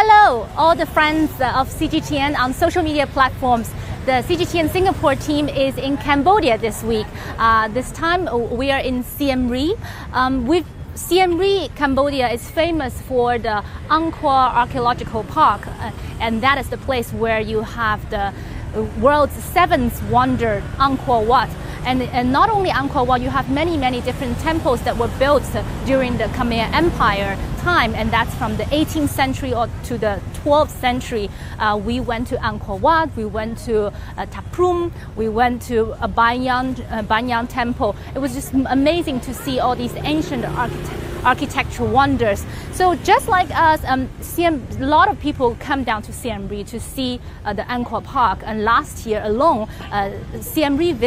Hello, all the friends of CGTN on social media platforms. The CGTN Singapore team is in Cambodia this week. Uh, this time uh, we are in Siem Reap. Um, Siem Reap, Cambodia is famous for the Angkor Archaeological Park, uh, and that is the place where you have the world's seventh wonder, Angkor Wat. And, and not only Angkor Wat, you have many, many different temples that were built during the Khmer Empire time, and that's from the 18th century or to the 12th century. Uh, we went to Angkor Wat, we went to uh, Ta Prohm, we went to a Banyan, uh, Banyan Temple. It was just amazing to see all these ancient architecture architectural wonders. So just like us, um, Siem, a lot of people come down to Siem Reap to see uh, the Angkor Park. And last year alone, uh, Siem Reap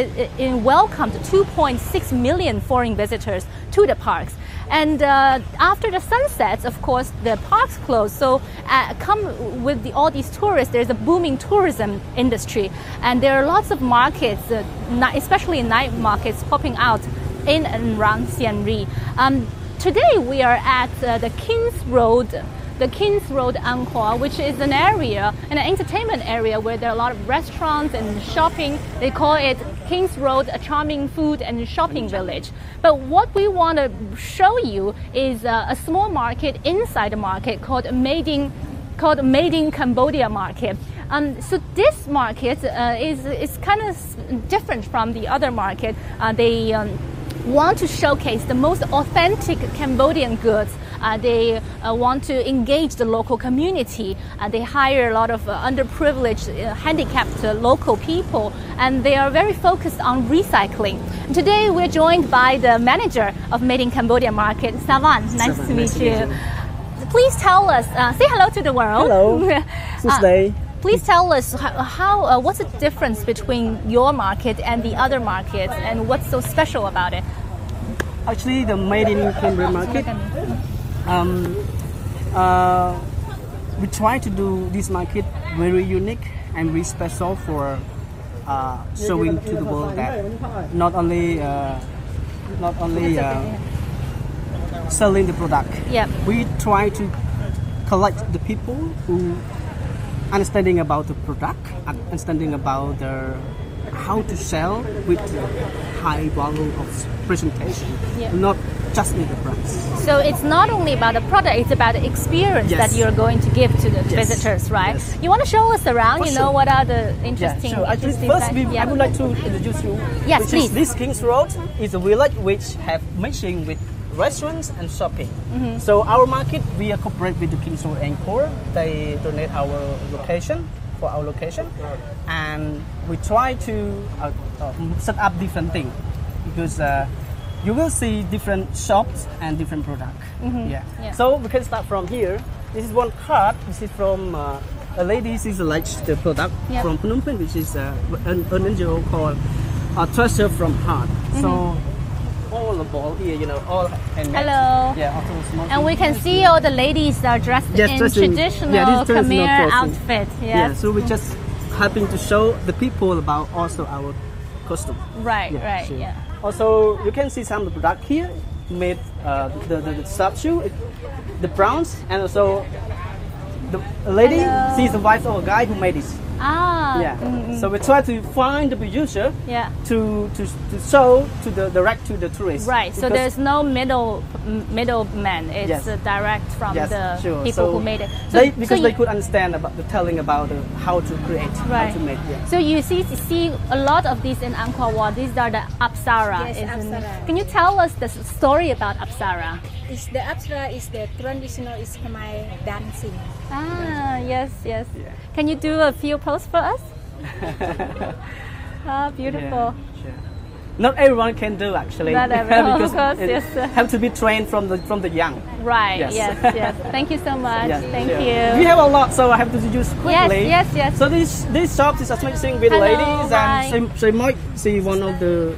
welcomed 2.6 million foreign visitors to the parks. And uh, after the sunsets, of course, the parks close. So uh, come with the, all these tourists, there's a booming tourism industry. And there are lots of markets, uh, especially night markets, popping out in and around Siem Reap. Um, Today we are at uh, the King's Road, the King's Road Angkor, which is an area, an entertainment area where there are a lot of restaurants and shopping. They call it King's Road, a charming food and shopping village. But what we want to show you is uh, a small market inside the market called Made in, called Made Cambodia Market. Um, so this market uh, is, is kind of different from the other market. Uh, they um, want to showcase the most authentic Cambodian goods. Uh, they uh, want to engage the local community. Uh, they hire a lot of uh, underprivileged, uh, handicapped uh, local people, and they are very focused on recycling. Today, we're joined by the manager of Made in Cambodia Market, Savan. Nice, Savan, to, meet nice to you. meet you. Please tell us, say hello to the world. Hello. Tuesday. Please tell us how, how uh, what's the difference between your market and the other markets, and what's so special about it? Actually, the made in Cambodia market, um, uh, we try to do this market very unique and very special for uh, showing to the world that not only uh, not only uh, selling the product. Yeah. We try to collect the people who understanding about the product, understanding about the how to sell with high volume of presentation, Yeah. not just in the price. So it's not only about the product; it's about the experience Yes. that you're going to give to the Yes. visitors, right? Yes. You want to show us around? For you know sure. what are the Yeah, interesting? sure. Interesting first, we, yeah. I would like to introduce you. Yes, which please. Is this King's Road is a village which have mixing with restaurants and shopping. Mm-hmm. So our market, we are cooperate with the King's Road Angkor. They donate our location for our location, and we try to uh, uh, set up different things because. Uh, you will see different shops and different product. Yeah. Mm-hmm. Yeah. So we can start from here. This is one card. This is from uh, a lady. This is like the product Yeah. from Phnom Penh, which is uh, an, an NGO called uh, Treasure from Heart. So all the ball here, you know, all handmade. Hello. Yeah, also small. And we can things. see all the ladies are dressed Yes, in dressed in- traditional yeah, traditional Khmer clothing. outfit. Yeah. Yes. So we just helping to show the people about also our costume. right, Yeah, right, sure. yeah. Also, you can see some of the product here made uh, the, the, the statue, the bronze, and also the lady, Hello. she's the wife of a guy who made this. Ah. yeah. mm, mm, So we try to find the producer yeah. to, to, to show to the direct to the tourists. Right. So there's no middle middleman. It's Yes. uh, direct from yes, the sure. people so who made it. So, they, because you, they could understand about the telling about the, how to create, Right. how to make. Yeah. So you see see a lot of these in Angkor Wat. These are the Apsara. Yes, isn't it? Apsara. Can you tell us the story about Apsara? Is the Apsara is the traditional is Khmer dancing. Ah, yes, yes. Can you do a few posts for us? ah, beautiful. Yeah. Not everyone can do actually. Not everyone, of because course, it yes, have to be trained from the from the young. Right. Yes. Yes. Yes. Thank you so much. Yeah, Thank sure. you. We have a lot, so I have to use quickly. yes, yes. Yes. So this this shop is amazing with Hello, ladies, hi. and she, might see one of the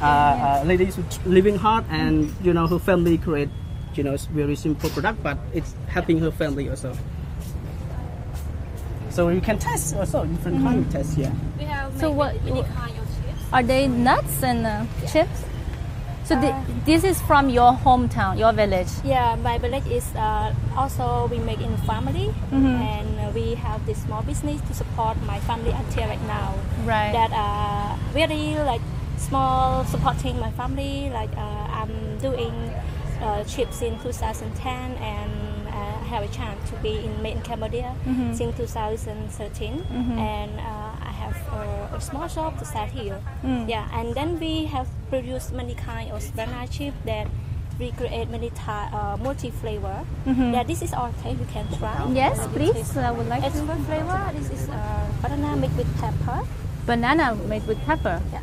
uh, uh, ladies living hard, and you know her family create, you know, it's very simple product, but it's helping her family also. So you can test also different Mm-hmm. kind of test here. We have So what- many kind of chips. Are they nuts and uh, chips? So So thi- this is from your hometown, your village. Yeah, my village is uh, also we make in family, Mm-hmm. and uh, we have this small business to support my family until right now. Right. That are very like small supporting my family. Like uh, I'm doing uh, trips in 2010 and uh, have a chance to be in made in Cambodia Mm-hmm. since 2013, and uh, I have a, a small shop to start here. Mm. Yeah, and then we have produced many kind of banana chip that we create many ty- uh, multi flavor. Yeah, this is our taste. You can try. Mm-hmm. Yes, Uh, please. I would like to. flavor. This is uh, banana made with pepper. Banana made with pepper. Yeah.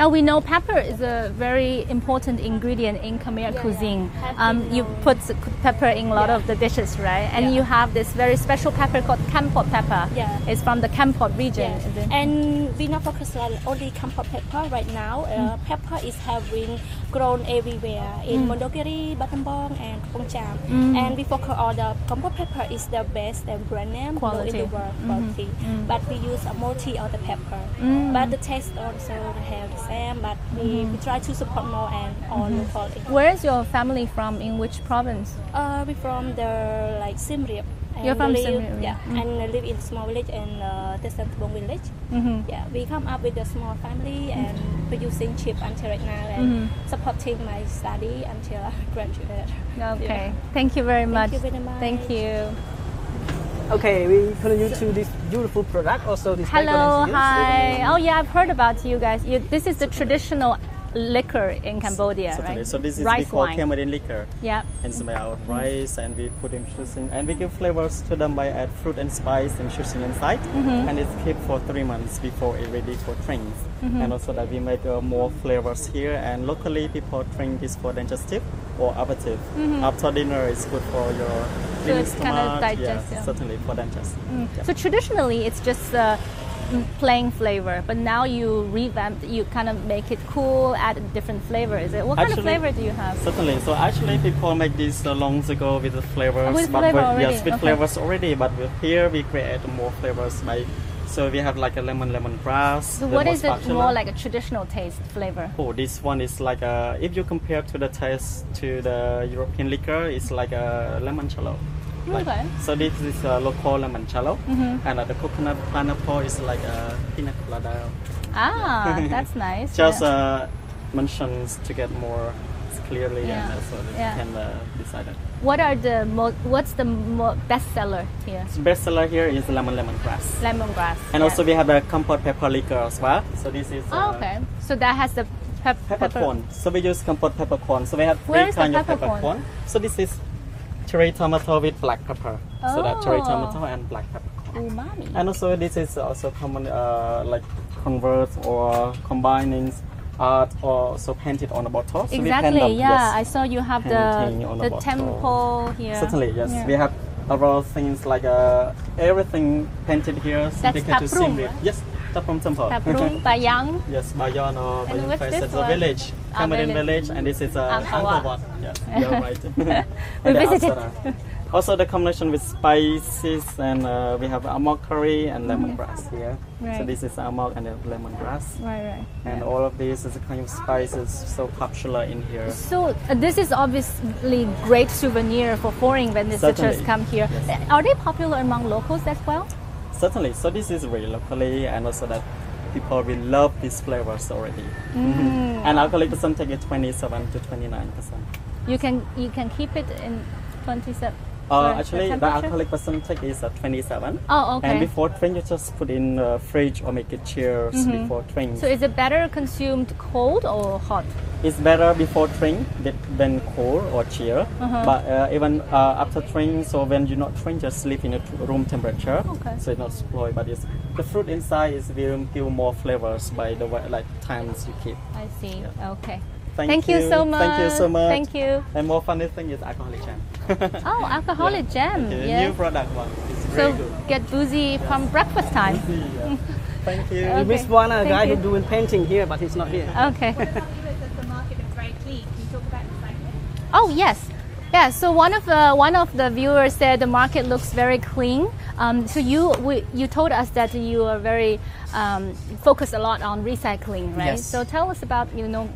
Now we know pepper is a very important ingredient in Khmer yeah. cuisine. Have Um, you put pepper in a lot Yeah. of the dishes, right? And Yeah. you have this very special pepper called Kampot pepper. Yeah. It's from the Kampot region. Yeah. And we not focus on only Kampot pepper right now. Uh, mm. Pepper is having grown everywhere in mm. Mondulkiri, Battambang, and Kampong Cham. Mm. And we focus on the Kampot pepper is the best and brand name Quality. in the world quality. Mm-hmm. But we use a multi of the pepper. But the taste also have same. But we, we try to support more and all local. Where is your family from? In which province? Uh, we from the like and You're from live, Yeah, mm. and live in a small village in uh, the Santbong village. Mm-hmm. Yeah, we come up with a small family and producing chip until right now and Mm-hmm. supporting my study until I graduate. Okay. Thank you very much. Thank you very much. Thank you. Okay, we continue to this beautiful product. Also, this Hello, hi. Oh yeah, I've heard about you guys. You, this is the traditional liquor in Cambodia, Certainly. right? So this is rice we call wine. Cambodian liquor. Yeah. And it's made out rice, and we put in infusing, and we give flavors to them by add fruit and spice and infusing inside, Mm-hmm. and it's kept for three months before it ready for drinks. Mm-hmm. And also that we make uh, more flavors here, and locally people drink this for digestive or appetitive. After dinner, it's good for your Mm-hmm. it's kind of digest, yeah, yeah. certainly for digest. Yeah. So traditionally, it's just uh, mm, plain flavor, but now you revamp. You kind of make it cool, add different flavors. It. What kind of flavor do you have? Certainly. So actually, people make this uh, long ago with the flavors, with but flavor with, already, yes, with okay. flavors already. But with here, we create more flavors by. So we have like a lemon lemongrass. So what is it more like a traditional taste flavor? Oh, this one is like a. If you compare to the taste to the European liquor, it's like a limoncello. Like, Okay. So this is a local limoncello, and uh, the coconut pineapple is like a pina colada. Ah, that's nice. Just yeah. uh, mentions to get more clearly, Yeah. and uh, so that Yeah. you can uh, decide it. what are the mo- what's the mo- best seller here? Best seller here is lemon lemongrass. Lemongrass. And also we have a Kampot pepper liquor as well. So this is uh, Oh, okay. So that has the pep- peppercorn. So we use Kampot peppercorn. So we have three kinds of peppercorn? peppercorn. So this is cherry tomato with black pepper. Oh. So that cherry Oh. tomato and black peppercorn. Umami. And also this is also common uh, like convert or combining art or so painted on the bottle. So we paint exactly. them, yeah, yes. I saw you have the the, the temple here. Certainly, yes. Yeah. We have several things like uh, everything painted here. That's dedicated to Ta Prohm, Siem Reap. right? Yes, Ta Prohm Temple. Bayon. yes, Bayon or And Bayon what's It's a village, Ah, Cambodian village. and this is uh, Angkor. Yes, you're right. We visited. Also, the combination with spices, and uh, we have amok curry and lemongrass here. So this is amok and lemongrass. Right, right. And all of these is a kind of spices so popular in here. So uh, this is obviously great souvenir for foreign when visitors Certainly. come here. Yes. Are they popular among locals as well? Certainly. So this is really locally, and also that people will love these flavors already. Mm. And alcoholic percentage is 27 to 29 percent. You can you can keep it in 27. Uh, actually, the temperature? alcoholic percentage is at 27. Oh, okay. And before drink, you just put in uh, fridge or make it chilled before drink. Mm-hmm. So is it better consumed cold or hot? It's better before train th- than cold or chill. Uh-huh. But uh, even uh, after train, so when you not train, just sleep in a room temperature. Okay. So it's not spoiled, but it's the fruit inside is will give more flavors by the way, like times you keep. I see. Okay. Thank, you. so much. Thank you so much. Thank you. And more funny thing is alcoholic jam. Oh, alcoholic jam. Okay, Yes. New product one. It's So very good. get boozy from breakfast time. Yeah. Thank you. Okay. We miss one uh, guy you. who's doing painting here, but he's not here. Okay. the market is very clean. Can you talk about the site? Oh yes, yeah. So one of the one of the viewers said the market looks very clean. Um, so you we, you told us that you are very um, focused a lot on recycling, right? Yes. So tell us about you know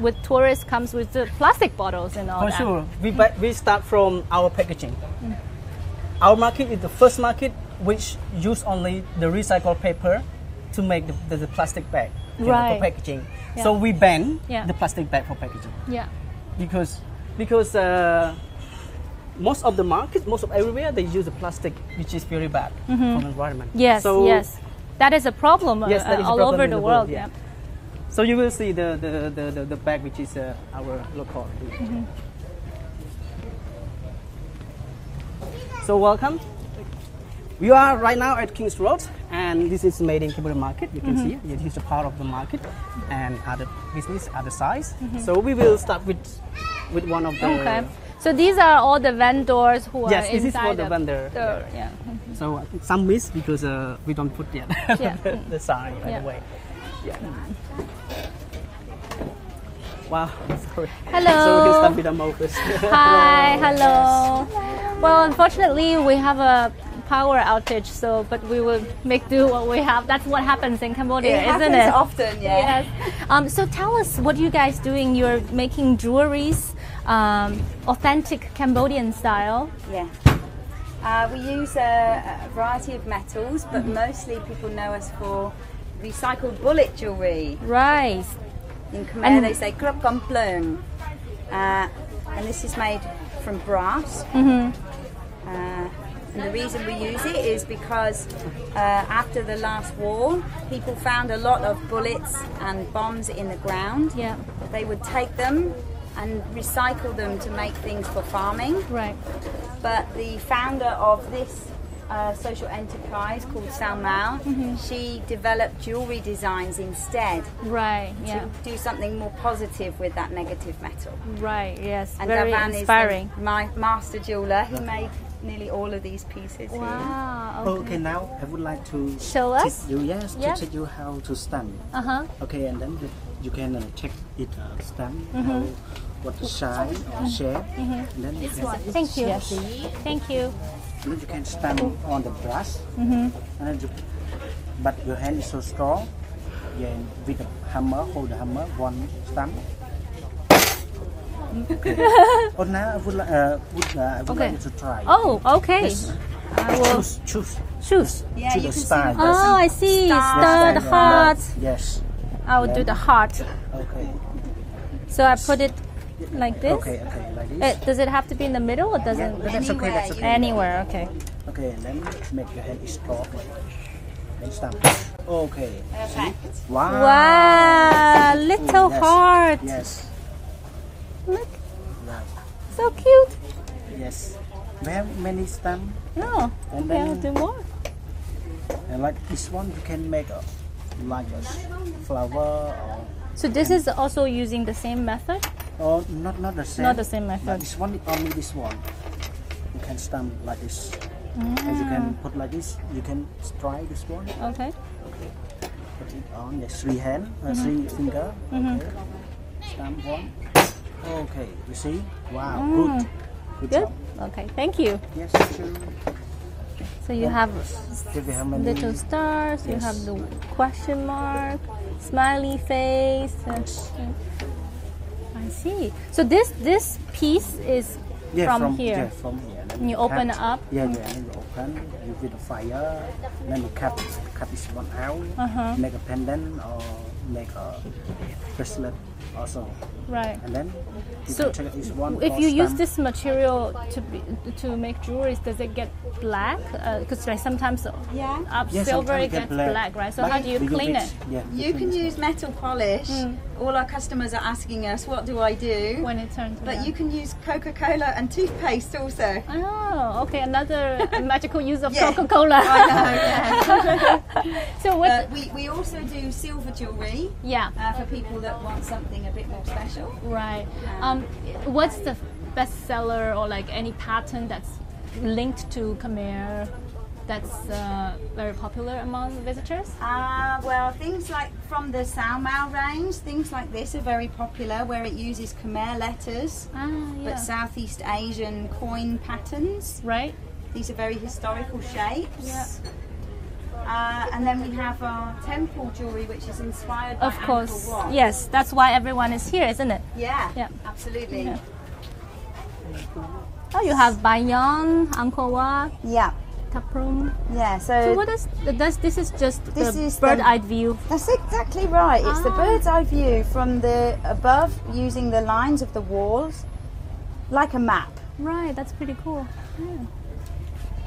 with tourists comes with the plastic bottles and all For that. sure. We, buy- we start from our packaging. Our market is the first market which use only the recycled paper to make the, the, the plastic bag you know, for packaging. Yeah. So we ban Yeah. the plastic bag for packaging Yeah. because because uh, most of the markets, most of everywhere, they use the plastic, which is very bad for the environment. Mm-hmm. Yes. So, yes. That is a problem uh, Yes, a all problem over the, the world. world, yeah. So you will see the the, the, the, the bag, which is uh, our local. Mm-hmm. So welcome. We are right now at Kings Road, and this is made in Cambodia Market. You can see Mm-hmm. it. This is a part of the market, and other business, other size. Mm-hmm. So we will start with with one of the. Okay. So these are all the vendors who are Yes, this is for inside the vendor. the- yeah. So some miss because uh, we don't put yet Yeah. the, the sign right Yeah. away. Yeah. Wow. Sorry. Hello. So we can start with the mouth. Hi, hello. Well, unfortunately, we have a power outage, so but we will make do what we have. That's what happens in Cambodia, It isn't it? often, yeah. Yes. Um, so tell us what you guys doing. You're making jewelries, um, authentic Cambodian style. Yeah. Uh, we use a, a variety of metals, but mostly people know us for recycled bullet jewelry. Right. In Khmer, And- they say krop komplung. Uh, and this is made from brass. Uh, and the reason we use it is because uh, after the last war, people found a lot of bullets and bombs in the ground. Yeah. They would take them and recycle them to make things for farming. Right. but the founder of this uh, social enterprise called Salmal, she developed jewelry designs instead Right. to Yeah. do something more positive with that negative metal. Right. Yes. And Very Davan inspiring. is my master jeweler. He made nearly all of these pieces. Wow. Oh, Okay, now I would like to Show us? you. Yes, Yeah. to teach you how to stamp. Uh huh. Okay, and then you- you can uh, check it uh, stamp Mm-hmm. how what the shine or shape. And then you can, Thank you. Thank you. then you can stand on the brush. Mm-hmm. And then you, but your hand is so strong. Yeah, with the hammer, hold the hammer, one stamp. Okay. oh, now I would, li- uh, would, uh, I would Okay. like you to try. Oh, okay. Yes. I will Choose, choose, choose. Yeah, choose you the can see style. the Oh, I see. Stars. Stir the heart. Yes. I will do the heart. Okay. So I put it like this. Okay, okay, like this. Uh, does it have to be in the middle or doesn't? But that's okay, that's okay. Anywhere. Okay. Okay, and then make your hand strong. Then stamp. Okay. Perfect. Wow. Wow, little Yes. heart. Yes. Look, Right. so cute. Yes. We have many stamp, No. And Okay, I'll do more. and like this one, you can make a like a flower or, So this is also using the same method? Or not not the same. Not the same But method. this one uh, only this one. You can stamp like this. And you can put like this. You can try this one. Okay. Okay. Put it on the three hand, uh, mm-hmm. three finger. Mm-hmm. Okay. Stamp one. Okay, you see? Wow, mm. good. Good, Good. job. Okay. Thank you. Yes, true. So you have have many, little stars. You have the question mark, smiley face. and- see. So this this piece is yeah, from, Yeah, here. from here. Then You open it up? Yeah, yeah. Then you open you with the fire. Then you cut cut this one out. Uh-huh. Make a pendant or make a bracelet also. Right. And then you So can check this one. if for you use this material to be, to make jewelry, does it get black? Because like sometimes Yeah. up Yes, silver sometimes it gets black. black. right? So But how do you clean mix- it Yeah. You can use metal polish. All our customers are asking us, what do I do? when it turns? But black? you can use Coca-Cola and toothpaste also. Oh, okay. Another magical use of Yeah. Coca-Cola. I know, yeah. so what? Uh, we, we also do silver jewellery yeah. uh, for people that want something a bit more special. Right. Um, what's the bestseller or like any pattern that's linked to Khmer that's uh, very popular among visitors? Uh, well, things like from the Salmao range, things like this are very popular where it uses Khmer letters Ah, yeah. but Southeast Asian coin patterns. right. These are very historical shapes. Yeah. Uh, and then we have our temple jewelry, which is inspired by Of course. Yes, that's why everyone is here, isn't it? Yeah. Yeah. Absolutely. Yeah. Oh, you have Bayon, Angkor Wat, Yeah. Ta Prohm. Yeah. So, So what is this? This is just This the is the- bird-eyed view. that's exactly right. It's the Ah. bird's eye view from the above, using the lines of the walls, like a map. Right, that's pretty cool. Yeah.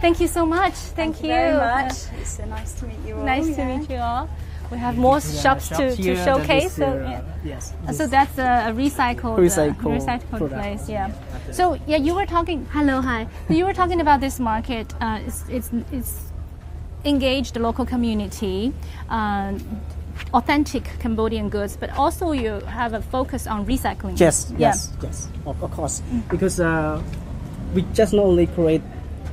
Thank you so much. Thank, you. very much. It's so nice to meet you all. Nice to meet you all. We have more shops to, shops to here, showcase. So, uh, yeah. yes. Uh, so that's a, a recycled, uh, Recycled recycled product. place. Yeah. So yeah, you were talking. Hello, hi. So you were talking about this market. Uh, it's, it's it's engaged the local community. Uh, authentic Cambodian goods, but also you have a focus on recycling. Yes, Yeah. yes, yes, of, of course. Because uh, we just not only create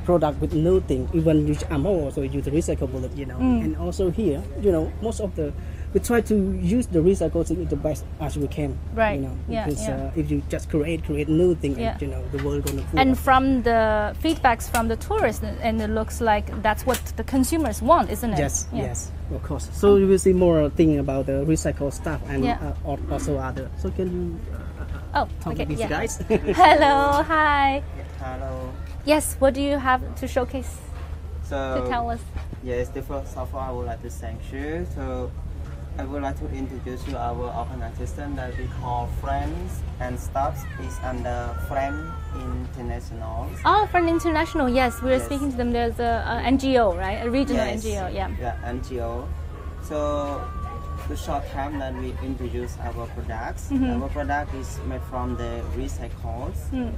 product with new thing, even use ammo also use recyclable, you know. Mm. And also here, you know, most of the we try to use the recycle thing the best as we can. Right, You know, yeah, because yeah. Uh, if you just create create new thing, Yeah. and, you know, the world gonna. And of- from the feedbacks from the tourists, and it looks like that's what the consumers want, isn't it? Yes, Yeah. yes, of course. So you will see more thing about the recycled stuff and Yeah. uh, also other. So can you Oh, talk okay. to these yeah. guys? Hello, hi. Hello. Yes, what do you have to showcase So to tell us? Yes, the first of all, I would like to thank you. So I would like to introduce you our organization that we call Friends and Stops is under Friends International. Oh, from international. Yes, we were Yes. speaking to them. There's a, a NGO, right? A regional Yes. NGO. Yeah. Yeah, NGO. So the short time that we introduce our products, Mm-hmm. our product is made from the recycles. Mm.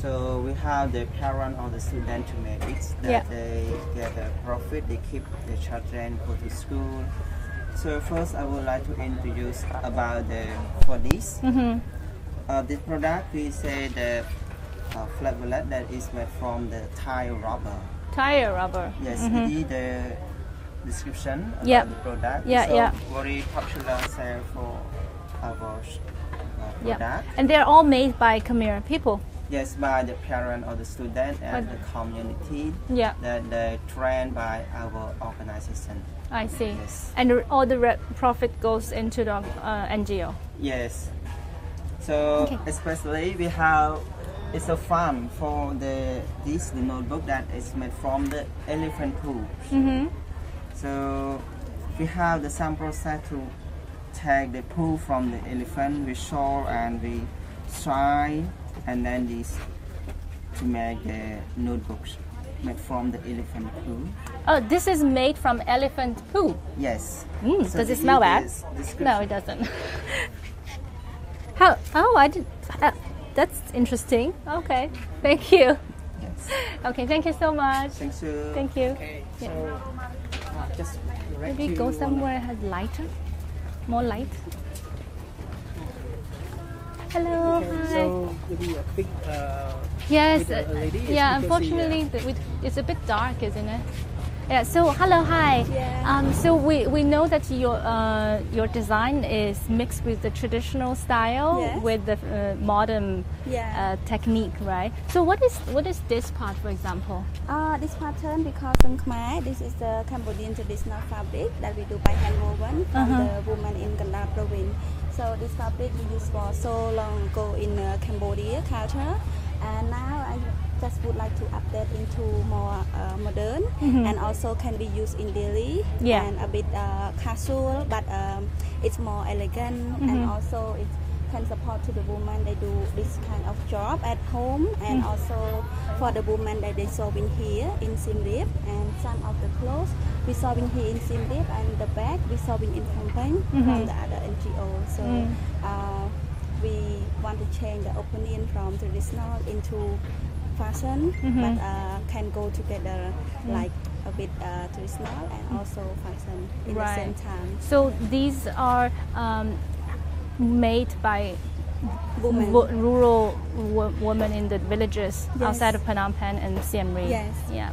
So we have the parent or the student to make it that Yeah. they get a profit, they keep the children go to school. So first I would like to introduce about the for this. Mm-hmm. Uh, this product we say the uh, flatbread that is made from the tire rubber. Tire rubber. Yes, it is the description about Yeah. the product. Yeah, so yeah. Very popular sale for our uh, product. And they're all made by Khmer people. Yes, by the parent or the student and the community Yeah, that they trained by our organization. I see. Yes. And all the profit goes into the uh, NGO. Yes. So Okay. especially we have it's a fund for the this the notebook that is made from the elephant poo. Mm-hmm. So we have the some process to take the poo from the elephant, we shore and we dry and then this to make the notebooks made from the elephant poo. Oh, this is made from elephant poo. Yes. Mm, So does it smell bad? No, it doesn't. How? Oh, I did. Uh, that's interesting. Okay, thank you. Yes. Okay, thank you so much. Thank you. Thank you. Okay, so uh, just Maybe go somewhere has lighter, more light. Hello. Hi. so maybe a quick uh, Yes. uh, yeah. you can see, Unfortunately, the, with, it's a bit dark, isn't it? Yeah. So hello, hi. Yeah. Um, so we, we know that your uh, your design is mixed with the traditional style Yes. with the uh, modern Yeah. uh, technique, right? So what is what is this part, for example? Uh, this pattern because in Khmer, this is the Cambodian traditional fabric that we do by hand woven from Uh-huh. the woman in Kandal province. So this fabric we use for so long ago in uh, Cambodia culture, and now I just would like to update into more uh, modern and also can be used in daily Mm-hmm. Yeah. and a bit uh, casual, but um, it's more elegant Mm-hmm. and also it can support to the woman they do this kind of job at home and Mm. also for the woman that they sewing here in Siem Reap and some of the clothes we sewing here in Siem Reap and the bag we sewing in Phnom Penh from the other NGO so Mm. uh, we want to change the opinion from traditional into fashion but uh, can go together like a bit uh, traditional and also fashion in the same time. So these are um, made by woman wo- rural wo- women in the villages Yes. outside of Phnom Penh and Siem Reap. Yes. Yeah.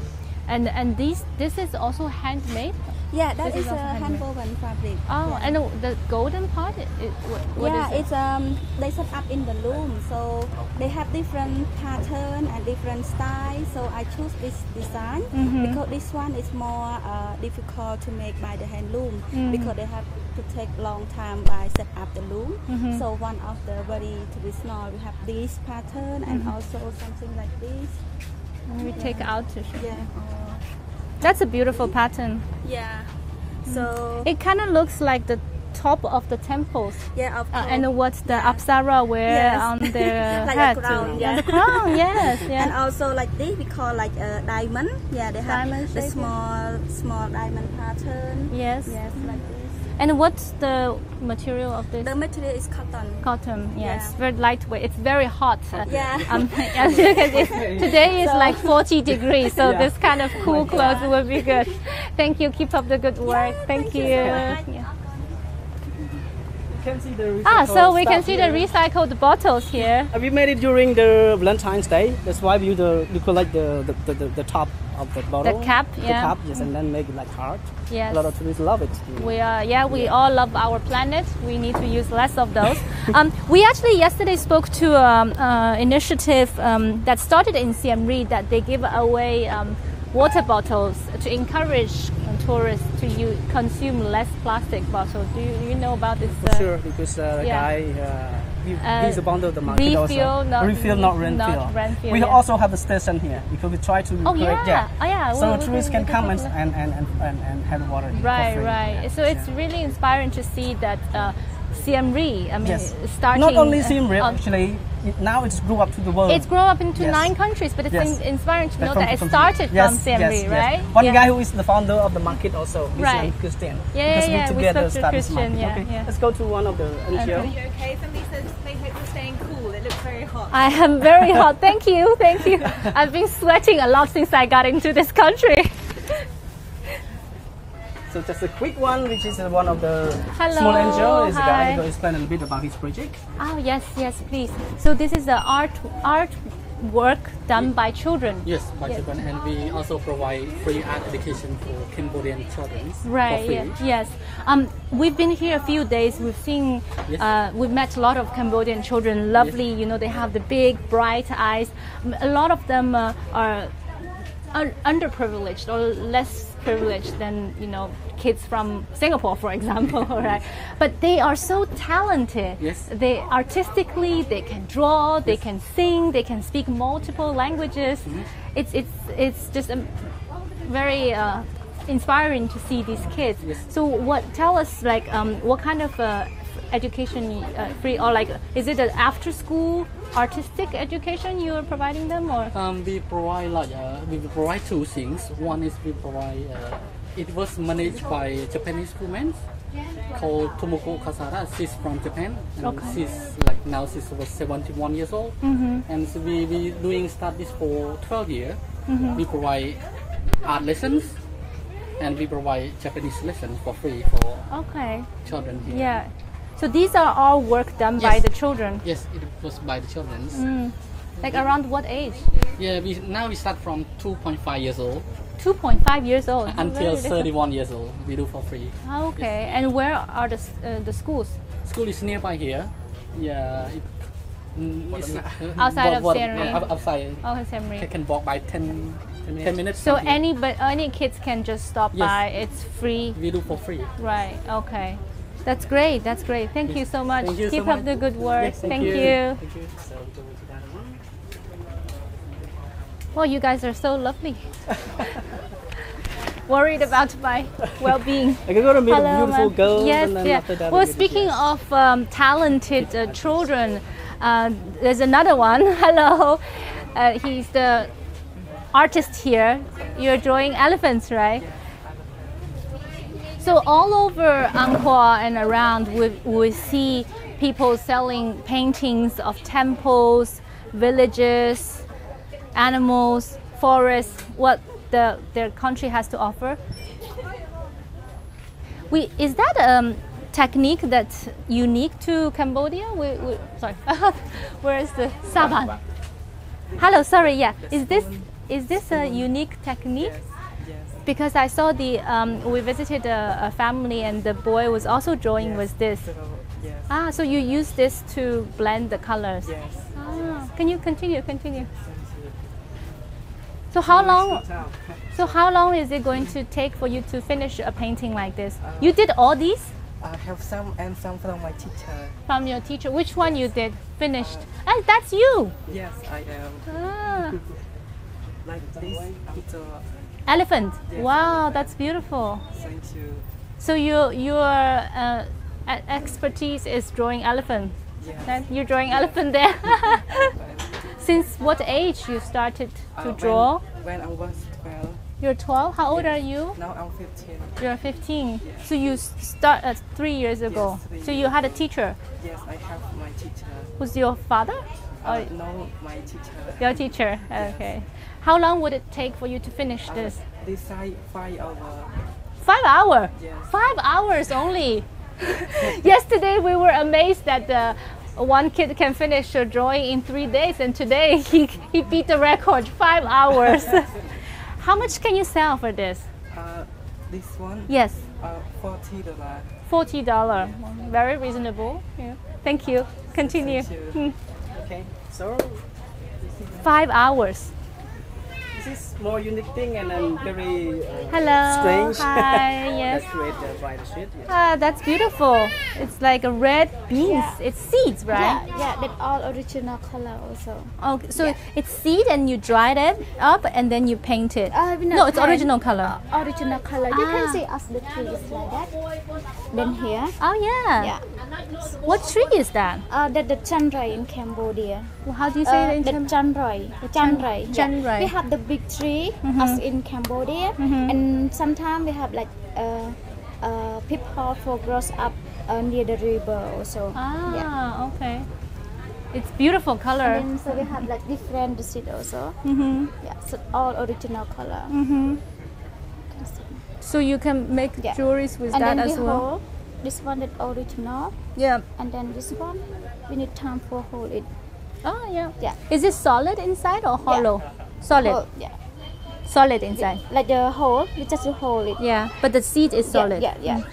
And and these this is also handmade. Yeah, that This is, is a hand hand woven fabric. Oh, yeah. and the golden part, it, what, what yeah, is it? it's um they set up in the loom, so they have different pattern and different style. So I choose this design Mm-hmm. because this one is more uh, difficult to make by the hand loom Mm. because they have to take long time by set up the loom. Mm-hmm. So one of the very traditional we have this pattern and Mm-hmm. also something like this. we take out to show. Yeah. That's a beautiful pattern. Yeah. So It kind of looks like the top of the temples. yeah, of Uh, course. and what the Apsara wear Yes. on their Like head. crown, yeah. yeah. the crown, yes, and also like this we call like a diamond yeah they have Diamond the shape, yeah. small small diamond pattern Yes. yes like this And what's the material of this? the material is cotton Cotton, yes, Yeah. very lightweight. It's very hot. Yeah. Um, as you can see, today is like 40 degrees, so Yeah. this kind of cool clothes would be good. Thank you. Keep up the good work. thank, thank you you. so much. Yeah. You can see the Ah, recycled so we can see the recycled bottles here. Uh, we made it during the Valentine's Day. That's why we the we collect the the, the, the, the top of the bottle. cap, The yeah. cap, yes, and then make it like heart. Yes. A lot of tourists love it. We are, yeah, we all love our planet. We need to use less of those. um, we actually yesterday spoke to an um, uh, initiative um, that started in Siem Reap that they give away um, water bottles to encourage uh, tourists to use, consume less plastic bottles. Do you, you know about this? For uh, sure, because uh, the yeah. guy uh, he, Uh, he's a bundle of the market refill, also. not- refill, not not refill. refill, we yeah. also have a station here because we try to Oh, correct yeah. Oh, yeah. So We- we tourists can- can, come and, and, and, and, and, have water. Right, right. Yeah. So it's really inspiring to see that uh, Siem I mean, Yes. starting. Not only uh, Reap, on- actually, it, now it's grew up to the world. It's grown up into Yes. nine countries, but it's Yes. in- inspiring to know From- that it started yes, from Siem yes, Reap, yes. right? One Yeah. guy who is the founder of the market also, he's Right. Christian. Yeah, yeah, because yeah, we we together spoke to Christian, yeah, okay, yeah. let's go to one of the NGO. Okay. you okay? Somebody says they hope you're staying cool. It looks very hot. I am very hot. Thank you, thank you. I've been sweating a lot since I got into this country. So just a quick one, which is one of the Hello, small NGO. Is a guy hi. who will explain a little bit about his project. Oh yes, yes, please. So this is the art art work done by children. Yes, by children, and we also provide free art education for Cambodian children Right. for free. Yeah, yes. Um, we've been here a few days. We've seen. Yes. Uh, we've met a lot of Cambodian children. Lovely. yes. You know, they have the big, bright eyes. A lot of them uh, are underprivileged or less privileged than you know kids from Singapore, for example. right. But they are so talented. Yes. They artistically they can draw. They can sing. They can speak multiple languages. Mm-hmm. It's it's it's just um, very uh, inspiring to see these kids. Yes. So what? Tell us like um, what kind of uh, education uh, free or like is it an after school artistic education you are providing them or? Um, we provide like uh, we provide two things. One is we provide. Uh, it was managed by a Japanese woman called Tomoko Kasara. She's from Japan. And Okay. She's like now she's was 71 years old. Mm-hmm. And so we we doing studies for 12 years. Mm-hmm. We provide art lessons, and we provide Japanese lessons for free for Okay. children here. Yeah. So these are all work done by the children. Yes, it was by the children. Mm. Like around what age? Yeah, we now we start from 2.5 years old 2.5 years old. until 31 years old. We do for free. Okay. And where are the uh, the schools? School is nearby here. Yeah. It, mm, it's, uh, Outside walk- of walk- Siem Reap. yeah, out- outside. Oh, in Siem Reap. They can walk by 10, 10 minutes. So from here. any but any kids can just stop Yes. by. It's free. we do for free. Right. Okay. That's great. That's great. Thank you so much. Thank you so Keep up much. the good work. Yes, thank, you. you. Thank you. So we go to that one. Well, you guys are so lovely. Worried about my well-being. I can go to meet Hello, beautiful girls Yes, yeah. Well, speaking of um, talented uh, children, uh, there's another one. Hello, uh, he's the artist here. You're drawing elephants, right? So all over Angkor and around, we, we see people selling paintings of temples, villages, animals, forests, what the, their country has to offer. We, is that a um, technique that's unique to Cambodia? We, we, sorry, where is the Savan? Hello, sorry, yeah. Is this is this a unique technique? because I saw the um, we visited a, a family and the boy was also drawing with this. So, yes. Ah, so you use this to blend the colors. Yes. Ah, can you continue? Continue. So how long? So how long is it going to take for you to finish a painting like this? You did all these I have some and some from my teacher. from your teacher. Which one you did finished? And that's you. Yes, I am. Ah, Like this picture. elephant. Yes. Wow, that's beautiful. Thank you. So your your uh, expertise is drawing elephant. Yes. You're drawing elephant there. Since what age you started to Uh, draw? When, when I was 12, You're 12. How old are you? now I'm 15. You're 15. So you start uh, three years ago. three so you had a teacher. Yes, I have my teacher. Who's your father? Uh, no, my teacher. your teacher? Okay. How long would it take for you to finish Uh, this? This five hour. Five hour. Yes. Five hours only. Yesterday we were amazed that the one kid can finish a drawing in three days, and today he, he beat the record five hours. How much can you sell for this? Uh, this one. Yes, Uh, forty dollar. forty dollar. Very reasonable. Yeah. Thank you. Continue. Thank Hmm. Okay, so Five hours. this is more unique thing and then very uh, Hello. strange. Hi. Yes. That's great uh, by the. Yes. Ah, that's beautiful. It's like a red beans. It's seeds, right? Yeah, yeah, that all original color also. Okay, so it's seed and you dried it up and then you paint it. Uh, we no, it's original color. Original color. You Ah. can see as the tree is like that. Then here, Oh yeah. yeah, What tree is that? uh, that the Chan Rai in Cambodia. Well, How do you say Uh, it in the Cham- Chan Rai, the Chan Rai. Yeah. Rai. We have the big tree as in Cambodia, and sometimes we have like uh, uh, people for grows up uh, near the river also. Ah, Yeah. okay. It's beautiful color. And then so we have like different seed also. Mm-hmm. Yeah, so all original color. Mm-hmm. So you can make Yeah. jewelries with and that as we well. hold this one that original, Yeah. and then this one we need time for hold it. Oh yeah. Yeah. Is it solid inside or hollow? Solid. Hold, yeah, Solid inside. like the hole, we just hold it. Yeah, but the seat is solid. Yeah, yeah, yeah.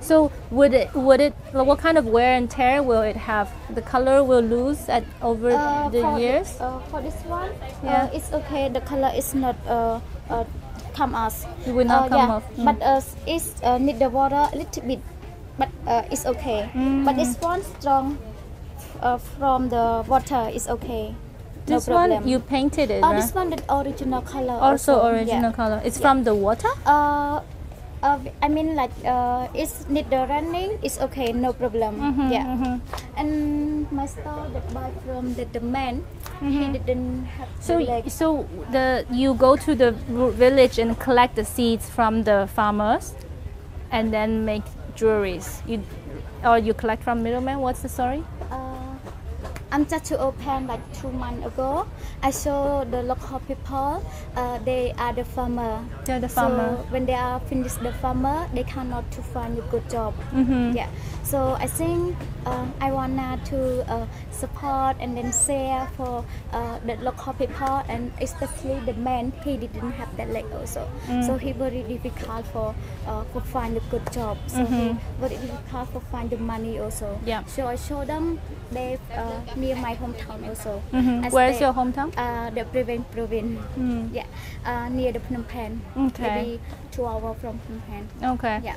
So would it would it what kind of wear and tear will it have? The color will lose at over Uh, the for years. uh, for this one, Yeah. uh, it's okay. The color is not uh, uh, come out. It will not uh, come yeah, off. Mm. But uh, it's uh, need the water a little bit, but uh, it's okay. But this Mm. one strong uh, from the water is okay. No This one you painted it, Oh, right? this one the original color. also yeah. original color. It's from the water. Uh, uh, I mean like uh, it's need the running. It's okay, no problem. Mm-hmm, yeah. And my store that buy from the, the man, he didn't have Mm-hmm. So the leg. so the you go to the village and collect the seeds from the farmers, and then make jewelries. You or you collect from middlemen. What's the story? Uh, I'm just to open like two months ago. I saw the local people. Uh, they are the farmer. They're the farmer. So when they are finished the farmer, they cannot to find a good job. Mhm. Yeah. So I think uh, I wanna to uh, support and then share for uh, the local people and especially the man. He didn't have that leg also. Mm. So he very difficult for uh, for find a good job. So he very difficult for find the money also. Mm-hmm. Yeah. So I show them they uh, near my hometown also. Mhm. Where's your hometown? Uh, the Prey Veng province. Mm. Yeah. Uh, near the Phnom Penh. Okay. Maybe two hours from Phnom Penh. Okay. Yeah.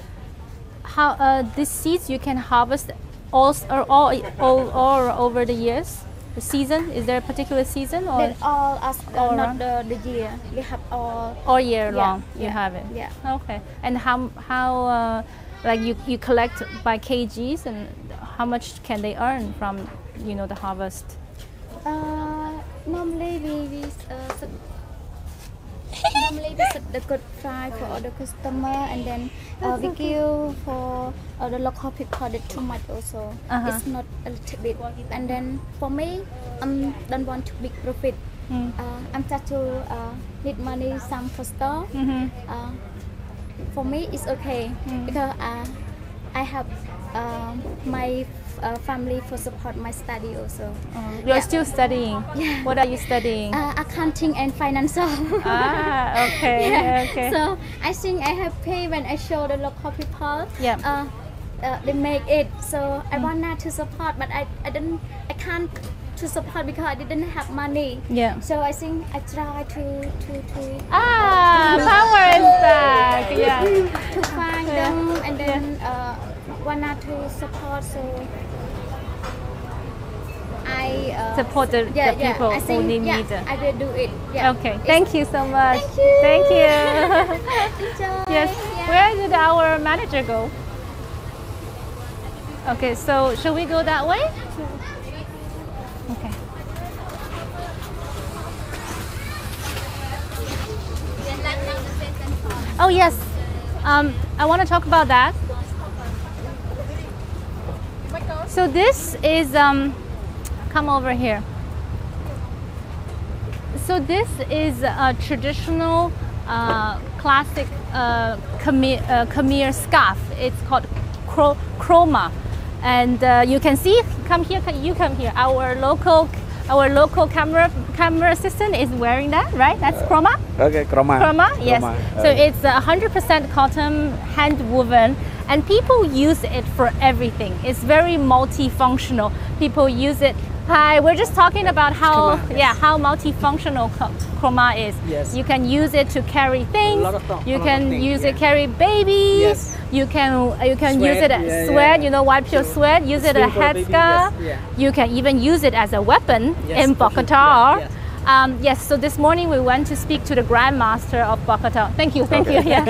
How uh, these seeds you can harvest all or all all all over the years. The season is there a particular season or Then all uh, all not the, the year. We have all all year Yeah, long you have it? yeah. Okay. And how how uh, like you you collect by kgs and how much can they earn from you know the harvest? Uh, normally we, we uh, normally we set the good price for the customer and then uh, we give for uh, the local people the too much also. Uh-huh. It's not a little bit. And then for me, I don't want to big profit. Mm. Uh, I'm just to uh, need money some for store. Mm-hmm. Uh, for me, it's okay because uh, I have um, my uh, family for support my study also. You're Yeah. still studying. Yeah. What are you studying? Uh, accounting and financial. ah, okay, Yeah. okay. So I think I have pay when I show the local people. Yeah. Uh, uh, they make it. So I want not to support, but I, I didn't I can't to support because I didn't have money. Yeah. So I think I try to to to Ah, power is back. Yeah. to find Yeah. them and then uh, want not to support. So I uh, Support the, yeah, the yeah, people who think, need yeah, need it. I will do it. Yeah. Okay, It's- thank you so much. Thank you. Thank you. Yes. Yeah. Where did our manager go? Okay, so should we go that way? Okay. Oh yes, um, I want to talk about that. So this is um, come over here. So this is a traditional, uh, classic uh, Khmer, uh, Khmer scarf. It's called krama, and uh, you can see. Come here, you come here. Our local, our local camera camera assistant is wearing that, right? That's krama. Okay, krama. Krama, yes. Krama, So it's a 100% cotton, hand woven, and people use it for everything. It's very multifunctional. People use it. Hi, we're just talking about how Krama, yes. yeah how multifunctional krama is. Yes. You can use it to carry things. lot of th- you can of things, use it yeah. carry babies. Yes. You can you can use it as yeah, sweat. yeah. You know, wipe your sweat. Use it as a Sprinkle head scarf. yes, yeah. You can even use it as a weapon Yes, in. Bokator. Yes. Um, yes, so this morning we went to speak to the Grandmaster of Bokator. Thank you, thank you. Yeah.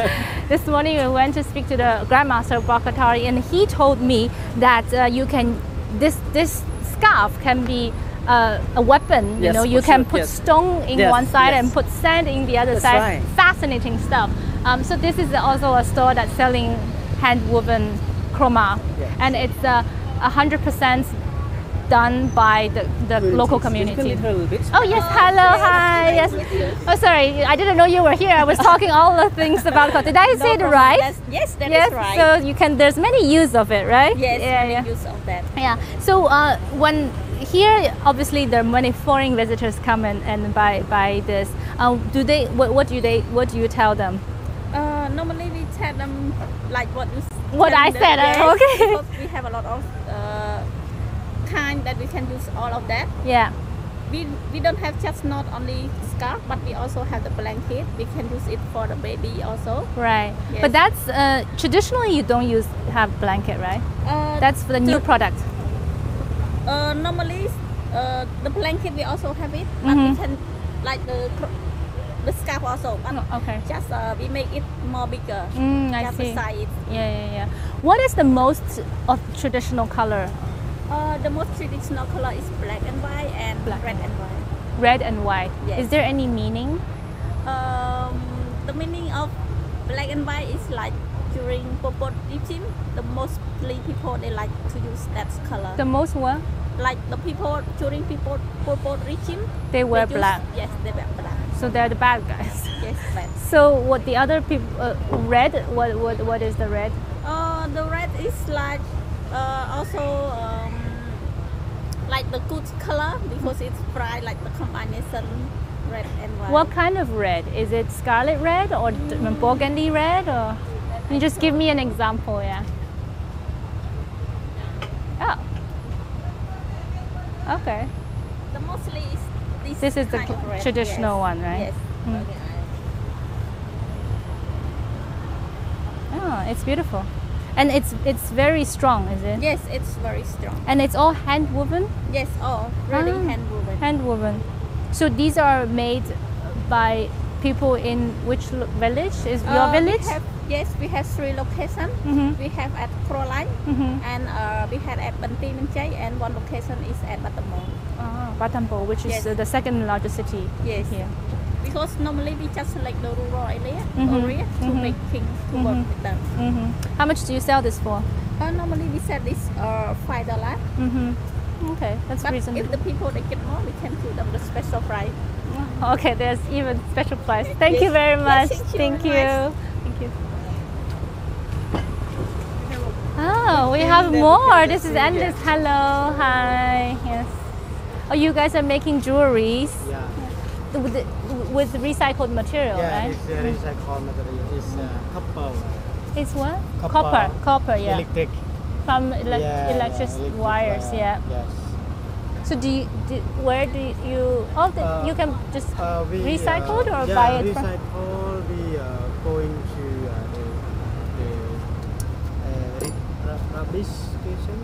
this morning we went to speak to the Grandmaster of Bokator, and he told me that uh, you can this this scarf can be uh, a weapon. You Yes, know, you can sure, put yes. stone in Yes, one side and put sand in the other That's side. right. Fascinating stuff. Um, so this is also a store that's selling hand woven krama, Yes. and it's uh, hundred percent done by the, the local community. A little bit. Oh yes, hello, hi, yes. Oh sorry, I didn't know you were here. I was talking all the things about. Did I say it right? That's, yes, that is yes. right. So you can. There's many use of it, right? yes, Yeah, make yeah. use of that. Yeah. So uh, when here, obviously, there are many foreign visitors come and, and buy buy this. Uh, do they? What, what do they? What do you tell them? Normally we tell them like what you What I said, uh, okay. Because we have a lot of uh, kind that we can use all of that. Yeah. We, we don't have just not only scarf, but we also have the blanket. We can use it for the baby also. Right. Yes. But that's uh, traditionally you don't use have blanket, right? Uh, That's for the new product. uh, normally uh, the blanket we also have it, but Mhm. we can like the the scarf also. Oh, okay. Just uh, we make it more bigger. Mm, I just see. size. Yeah, yeah, yeah. What is the most of traditional color? Uh, the most traditional color is black and white and Black red and white. Red and white. Yes. Is there any meaning? Um, the meaning of black and white is like during Pol regime, the mostly people they like to use that color. The most what? like the people during people Pot regime, They wear use- black. Yes, they wear black. So they're the bad guys. Yes, black. So what the other people? Uh, red. What what what is the red? Uh, the red is like uh, also um, like the good color because it's bright, like the combination red and white. What kind of red? Is it scarlet red or d- burgundy red or? Can you just give me an example? Yeah. Oh. Okay. The mostly is this. Is the kind cl- of red, traditional yes. one, right? Yes. Mm. Oh, it's beautiful. And it's it's very strong, is it? Yes, it's very strong. And it's all hand woven? Yes, all really Ah, hand woven. Hand woven. So these are made by people in which village? Is your Uh, village? We have, yes, we have three locations. Mhm. We have at Proline Mhm. and uh, we have at Banteay Meanchey and one location is at Battambang. Ah, Battambang, which is Yes. the second largest city Yes. here. Because normally we just select the rural area, Mhm. area to Mhm. make things to work Mhm. with them. hmm How much do you sell this for? Uh, normally we sell this uh, five dollar. hmm Okay, that's But reasonable. if the people they get more, we can give them the special price. Okay, there's even special price. Thank you Yes. very Yes, much. thank you thank you. Thank you. Oh, Oh, we have more. This is endless. Hello, hi. Yes. Oh, you guys are making jewelries Yeah. with, with recycled material, Yeah, right? it's uh, recycled material. It's uh, copper. It's what? Copper. Copper. Copper, yeah. Electric. From elec yeah, electric yeah, wires, wire. yeah. Yes. So do you, do, where do you, oh, the, Uh, you can just Uh, we, recycled uh, or yeah, buy it from? recycle. We uh, going to uh, the, the uh, rubbish station,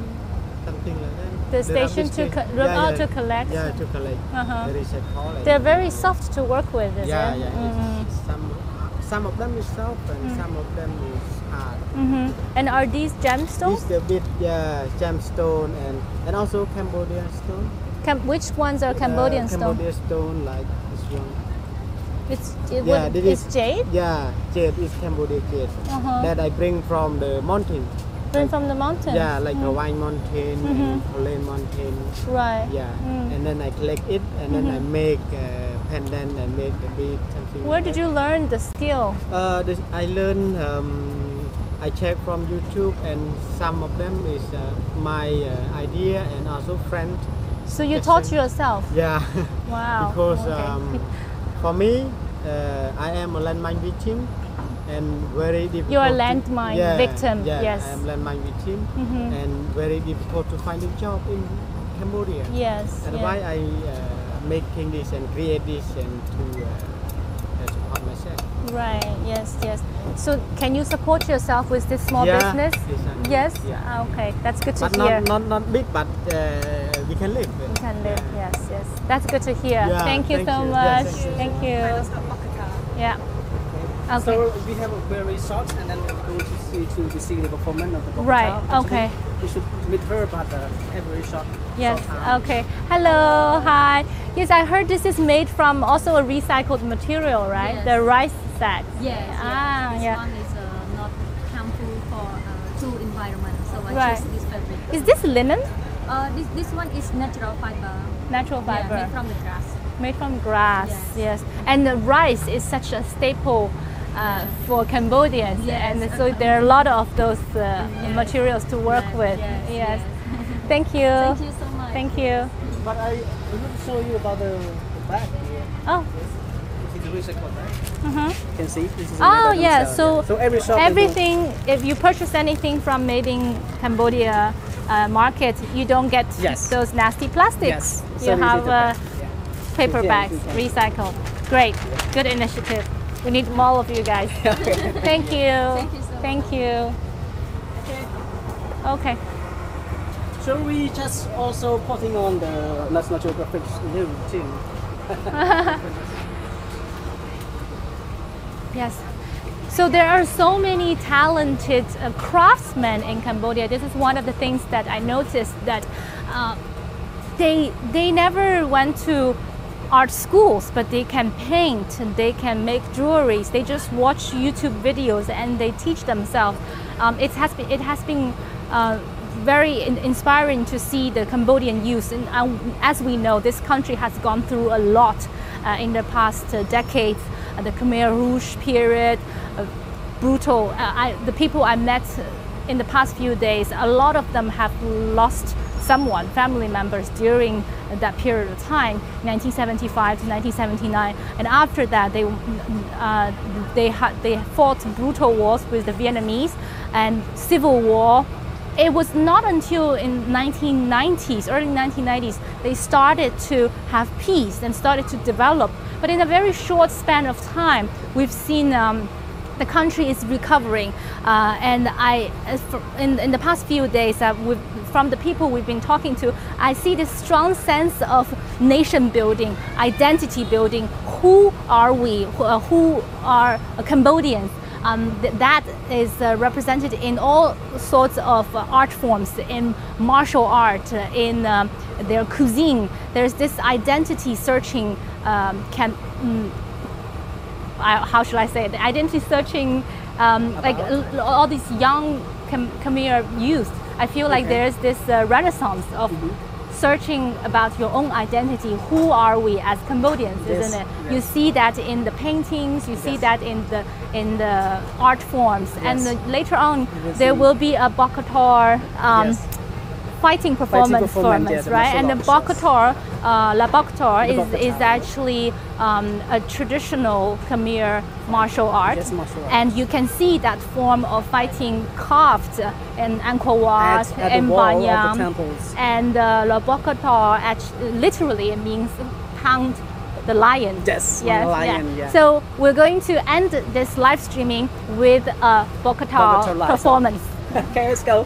something like that. The station to co- oh, to collect? Yeah, to collect. Uh-huh. The recycle. and- They're very soft to work with, is yeah, it? yeah. Mhm. It's, some some of them is soft and Mm. some of them is hard. Mhm. And are these gemstones? This the bit yeah gemstone and and also Cambodian stone. Cam- which ones are Cambodian uh, stone? Cambodian stone like this one. It's it, yeah, what, this it's is jade. Yeah, jade is Cambodia jade Uh-huh. that I bring from the mountain. Bring from the mountain. Yeah, like Mm. Rawang mountain and Polen mountain. Right. Yeah, Mm. and then I collect it and then I Mhm. make uh, pendant and make the bead something. Where like did that. you learn the skill? Uh, this, I learned. Um, I check from YouTube, and some of them is uh, my uh, idea, and also friend. So you taught sir. yourself. Yeah. Wow. because okay. um, for me, uh, I am a landmine victim, and very difficult. You're a to- landmine yeah, victim, Yeah, yes. I am landmine victim, Mhm. and very difficult to find a job in Cambodia. Yes, And yeah. why I uh, making this and create this and to uh, support myself. Right. Yes. Yes. So can you support yourself with this small Yeah, business? exactly, Yes. yeah. Ah, Okay. That's good to but hear. not, not not big, but uh, we can live. You can live. Yes. Yes. That's good to hear. Yeah, thank you thank so you. much. Yes, thank thank you. Yeah. Okay. So we have a very short, and then we're going to see to, to see the performance of the Bokator. Right, Actually, okay. We should meet her, but uh, a very short. Yes. short. Okay. Hello. Hi. Yes, I heard this is made from also a recycled material, right? Yes. The rice sack. Yes, Ah, yes. This yeah. one is uh, not harmful for uh, to environment, so I Right. choose this fabric. Is this linen? Uh, this this one is natural fiber. Natural Yeah, fiber. made from the grass. Made from grass. Yes. And the rice is such a staple. Uh, for Cambodians, Yes. and so there are a lot of those uh, materials to work Yes, with. yes, yes. yes. Thank you. Thank you so much. Thank you. But I, I want to show you about the, the bag here. Oh. This is the recycled bag. Mhm. You can see this is Oh made by yeah, so, so every shop everything. If you purchase anything from made in Cambodia uh, market, you don't get Yes. those nasty plastics. Yes, so You easy have to uh, paper Yeah, bags, you can. recycled. Great, good initiative. We need more of you guys. Thank you. Thank you so. Thank you. Okay. So we just also putting on the National Geographic new too. Yes. So there are so many talented uh, craftsmen in Cambodia. This is one of the things that I noticed that uh, they they never went to art schools, but they can paint they can make jewelries. They just watch YouTube videos and they teach themselves. Um, it has been it has been uh, very in- inspiring to see the Cambodian youth. And uh, as we know, this country has gone through a lot uh, in the past uh, decades. Uh, the Khmer Rouge period, uh, brutal. I, the people I met in the past few days, a lot of them have lost someone, family members during that period of time, 1975 to 1979. And after that, they uh, they had they fought brutal wars with the Vietnamese and civil war. It was not until in 1990s, early 1990s, they started to have peace and started to develop. But in a very short span of time, we've seen. Um, the country is recovering. Uh, and I, in, in the past few days, uh, from the people we've been talking to, I see this strong sense of nation building, identity building. Who are we? Who, uh, are Cambodians? Um, th- that is uh, represented in all sorts of uh, art forms, in martial art, uh, in um, their cuisine. There's this identity searching um, can, mm, I, how should I say it? Identity searching, um, like l- all these young Khmer youth. I feel like Okay. there's this uh, renaissance of searching about your own identity. Who are we as Cambodians, Yes, isn't it? yes. You see that in the paintings, you see that in the in the art forms, and Yes. uh, later on there will be a Bokator um, Yes. Fighting performance, performance, yeah, right? And the Bokator, uh, La Bokator is, is actually um, a traditional Khmer martial art. Yes, martial art. And you can see that form of fighting carved in Angkor Wat, At- at in Bayon. And uh, La Bokator actually, literally it means pound the lion. Yes, on the lion, yeah. So we're going to end this live streaming with a Bokator performance. okay, let's go.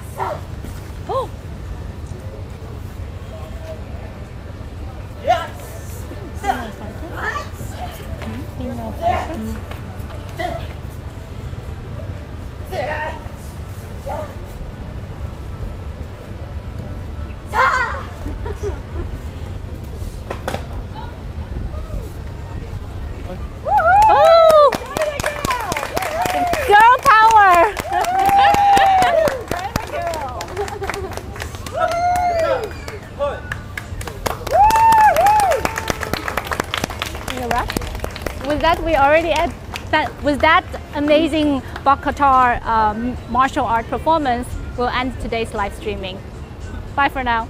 Woo! Girl power! You wrap? With that, we already at that. With that amazing Bokator um, martial art performance, we'll end today's live streaming. Bye for now.